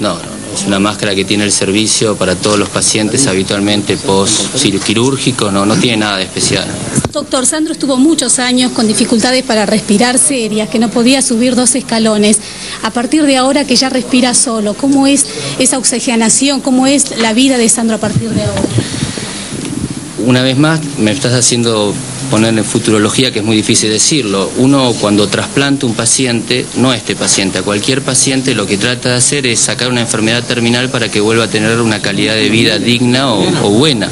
No, no, no, es una máscara que tiene el servicio para todos los pacientes habitualmente post-quirúrgico, no, no tiene nada de especial. Doctor, Sandro estuvo muchos años con dificultades para respirar serias, que no podía subir dos escalones. A partir de ahora que ya respira solo, ¿cómo es esa oxigenación? ¿Cómo es la vida de Sandro a partir de ahora? Una vez más, me estás haciendo poner en futurología, que es muy difícil decirlo. Uno cuando trasplanta un paciente, no a este paciente, a cualquier paciente lo que trata de hacer es sacar una enfermedad terminal para que vuelva a tener una calidad de vida digna o, o buena.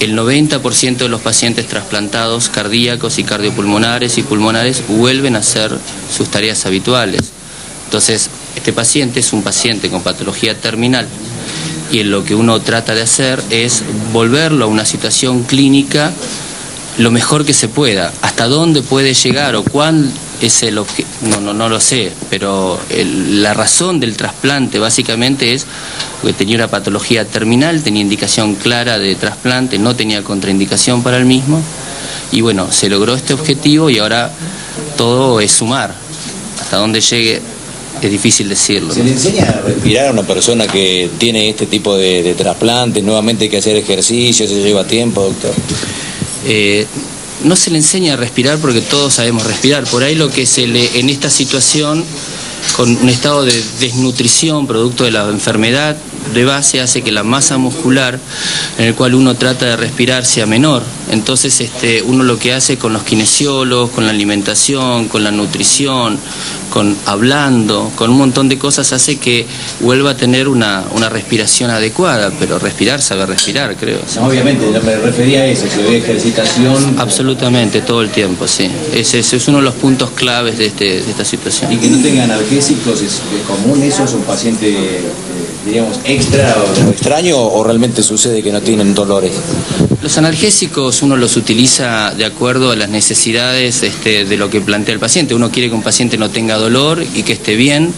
El 90% de los pacientes trasplantados cardíacos y cardiopulmonares y pulmonares vuelven a hacer sus tareas habituales. Entonces, este paciente es un paciente con patología terminal y lo que uno trata de hacer es volverlo a una situación clínica lo mejor que se pueda. Hasta dónde puede llegar o cuál es el objeto, no, no, no lo sé, pero el, la razón del trasplante básicamente es que tenía una patología terminal, tenía indicación clara de trasplante, no tenía contraindicación para el mismo, y bueno, se logró este objetivo y ahora todo es sumar. Hasta dónde llegue es difícil decirlo. ¿Se le enseña a respirar a una persona que tiene este tipo de, de trasplantes? Nuevamente hay que hacer ejercicio, se lleva tiempo, doctor. Eh, no se le enseña a respirar porque todos sabemos respirar. Por ahí lo que se le, en esta situación, con un estado de desnutrición producto de la enfermedad de base, hace que la masa muscular en el cual uno trata de respirar sea menor. Entonces este, uno lo que hace con los kinesiólogos, con la alimentación, con la nutrición, con hablando, con un montón de cosas, hace que vuelva a tener una, una respiración adecuada, pero respirar sabe respirar, creo. No, obviamente, yo me refería a eso, que ve ejercitación. Absolutamente, todo el tiempo, sí. Ese, ese es uno de los puntos claves de, este, de esta situación. Y que no tenga analgésicos, ¿es, común eso? ¿Es un paciente, digamos, extra o extraño o realmente sucede que no tienen dolores? Los analgésicos uno los utiliza de acuerdo a las necesidades este, de lo que plantea el paciente. Uno quiere que un paciente no tenga dolor y que esté bien.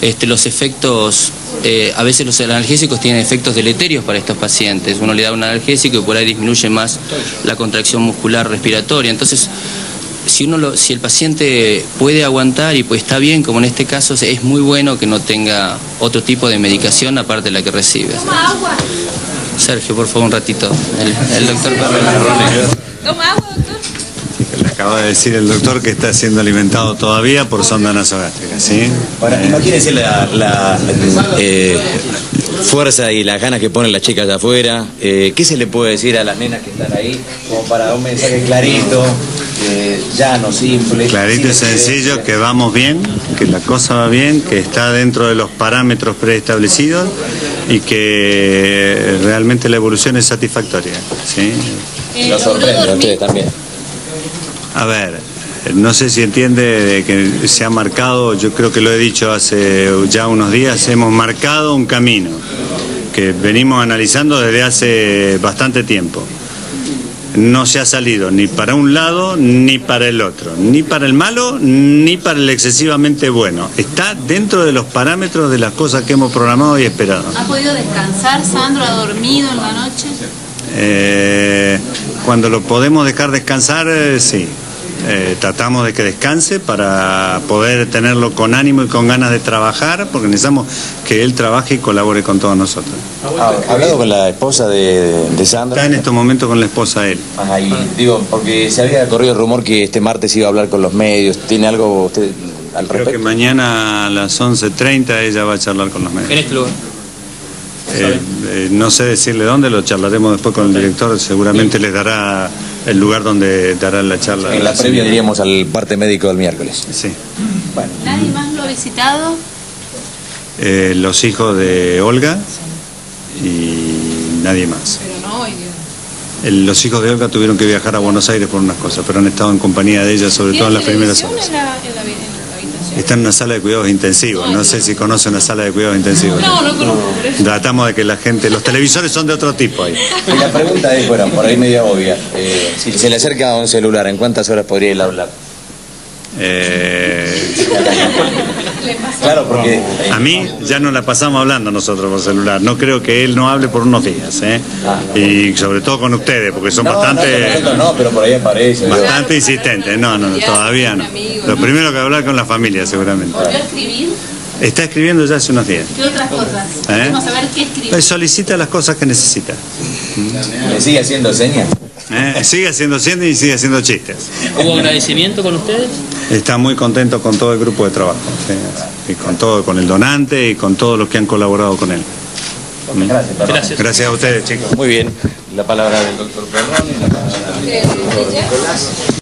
Este, los efectos, eh, a veces los analgésicos tienen efectos deleterios para estos pacientes. Uno le da un analgésico y por ahí disminuye más la contracción muscular respiratoria. Entonces, si, uno lo, si el paciente puede aguantar y pues está bien, como en este caso, es muy bueno que no tenga otro tipo de medicación aparte de la que recibe. Sergio, por favor, un ratito. El, el doctor Toma agua, acaba de decir el doctor que está siendo alimentado todavía por sonda nasogástrica, ¿sí? Ahora, imagínense la, la, eh, fuerza y las ganas que ponen las chicas de afuera. Eh, ¿Qué se le puede decir a las nenas que están ahí como para un mensaje clarito, eh, llano, simple? Clarito y sencillo, que vamos bien, que la cosa va bien, que está dentro de los parámetros preestablecidos y que realmente la evolución es satisfactoria, ¿sí? Lo sorprende a ustedes también. A ver, no sé si entiende de que se ha marcado, yo creo que lo he dicho hace ya unos días, hemos marcado un camino que venimos analizando desde hace bastante tiempo. No se ha salido ni para un lado ni para el otro, ni para el malo ni para el excesivamente bueno. Está dentro de los parámetros de las cosas que hemos programado y esperado. ¿Ha podido descansar, Sandro? ¿Ha dormido en la noche? Eh, cuando lo podemos dejar descansar, eh, sí. Eh, tratamos de que descanse para poder tenerlo con ánimo y con ganas de trabajar, porque necesitamos que él trabaje y colabore con todos nosotros. Ah, ¿Ha hablado con la esposa de, de Sandra? Está en estos momentos con la esposa de él. Ajá, y digo, porque se había corrido el rumor que este martes iba a hablar con los medios. ¿Tiene algo usted al Creo que respecto? mañana a las 11.30 ella va a charlar con los medios. En este lugar. Eh, eh, no sé decirle dónde, lo charlaremos después con el director, seguramente les dará el lugar donde dará la charla. En la previa diríamos al parte médico del miércoles. Sí. ¿Nadie más lo ha visitado? Eh, los hijos de Olga y nadie más. Pero no hoy. El- los hijos de Olga tuvieron que viajar a Buenos Aires por unas cosas, pero han estado en compañía de ella, sobre todo en las primeras horas. En la, en la, en la habitación. Está en una sala de cuidados intensivos, no sé si conoce una sala de cuidados intensivos. No, no conozco. Tratamos de que la gente, los televisores son de otro tipo ahí. Y la pregunta es, bueno, por ahí media obvia. Eh, si se le acerca a un celular, ¿en cuántas horas podría ir a hablar? Eh, Claro, porque... a mí ya no la pasamos hablando nosotros por celular, no creo que él no hable por unos días, ¿eh? y sobre todo con ustedes, porque son no, bastante... no, pero por ahí aparece. digo. Bastante insistentes, no, no, no, todavía no. Lo primero que hablar con la familia, seguramente. Está escribiendo ya hace unos días. ¿Qué otras cosas? ¿Eh? Queremos saber qué escribe. Pues solicita las cosas que necesita. ¿Le sigue haciendo señas? ¿Eh? Sigue haciendo siendo y sigue haciendo chistes. ¿Hubo agradecimiento con ustedes? Está muy contento con todo el grupo de trabajo. sí, Y con todo, con el donante y con todos los que han colaborado con él. Gracias. Gracias a ustedes, chicos. Muy bien. La palabra del doctor Perrón y la palabra del doctor Nicolás.